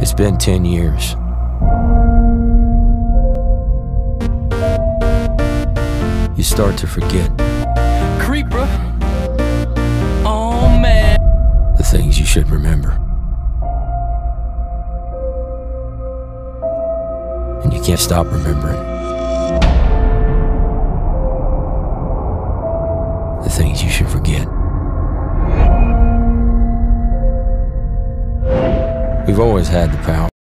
It's been 10 years. You start to forget Creeper. Oh man. the things you should remember. And you can't stop remembering the things you should forget. We've always had the power.